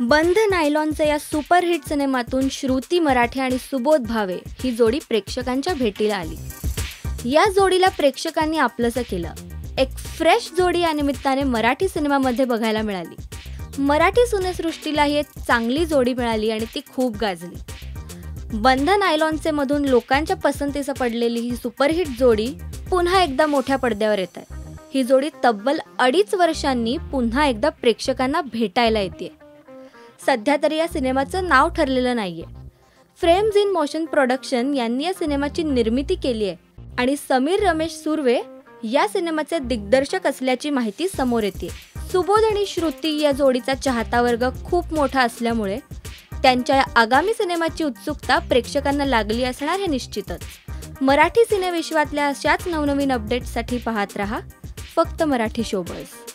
बंद नायलॉनचं या सुपरहिट सिनेमातून श्रुती मराठे आणि सुबोध भावे ही जोडी प्रेक्षकांच्या भेटीला आली. या जोडीला प्रेक्षकांनी आपलंसं केलं. एक फ्रेश जोडी या निमित्ताने मराठी सिनेमामध्ये बघायला मिळाली. मराठी सुनेसृष्टीला ही एक चांगली जोडी मिळाली आणि ती खूप गाजली. बंधन नायलॉनचे मधून लोकांच्या पसंतीस पडलेली ही सुपरहिट जोडी पुन्हा एकदा मोठ्या पडद्यावर येत आहे. ही जोडी तब्बल अडीच वर्षांनी पुन्हा एकदा प्रेक्षकांना भेटायला येते सध्या तरी या सिनेमाचं नाव ठरलेलं नाहीये. फ्रेम्स इन मोशन प्रोडक्शन यांनी या सिनेमाची निर्मिती केली आहे. आणि समीर रमेश सुर्वे या सिनेमाचे दिग्दर्शक असल्याची माहिती समोर येते. सुबोध आणि श्रुती या जोडीचा चाहता वर्ग खूप मोठा असल्यामुळे त्यांच्या आगामी सिनेमाची उत्सुकता प्रेक्षकांना लागली असणार हे निश्चितच. मराठी सिनेविश्वातल्या अशाच नवनवीन अपडेट्ससाठी पाहत रहा. फक्त मराठी शोबर्स